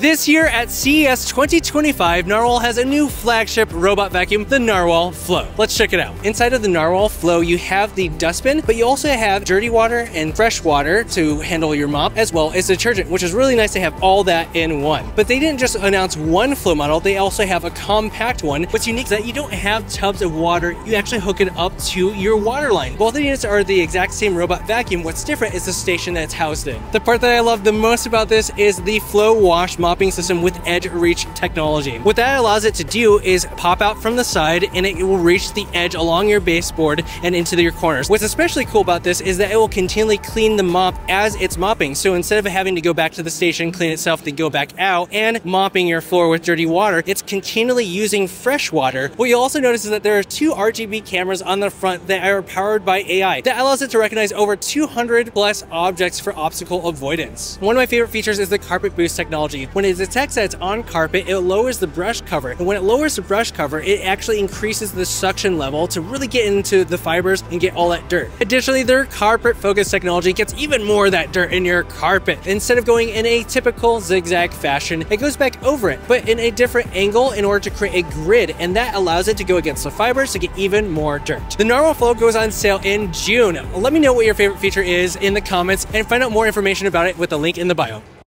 This year at CES 2025, Narwal has a new flagship robot vacuum, the Narwal Flow. Let's check it out. Inside of the Narwal Flow, you have the dustbin, but you also have dirty water and fresh water to handle your mop, as well as detergent, which is really nice to have all that in one. But they didn't just announce one flow model, they also have a compact one. What's unique is that you don't have tubs of water, you actually hook it up to your water line. Both the units are the exact same robot vacuum. What's different is the station that it's housed in. The part that I love the most about this is the Flow Wash mopping system with Edge Reach technology. What that allows it to do is pop out from the side and it will reach the edge along your baseboard and into your corners. What's especially cool about this is that it will continually clean the mop as it's mopping. So instead of having to go back to the station, clean itself, then go back out and mopping your floor with dirty water, it's continually using fresh water. What you'll also notice is that there are two RGB cameras on the front that are powered by AI. That allows it to recognize over 200 plus objects for obstacle avoidance. One of my favorite features is the carpet boost technology. When it detects that it's on carpet, it lowers the brush cover. And when it lowers the brush cover, it actually increases the suction level to really get into the fibers and get all that dirt. Additionally, their carpet focus technology gets even more of that dirt in your carpet. Instead of going in a typical zigzag fashion, it goes back over it, but in a different angle in order to create a grid, and that allows it to go against the fibers to get even more dirt. The normal Flow goes on sale in June. Let me know what your favorite feature is in the comments and find out more information about it with the link in the bio.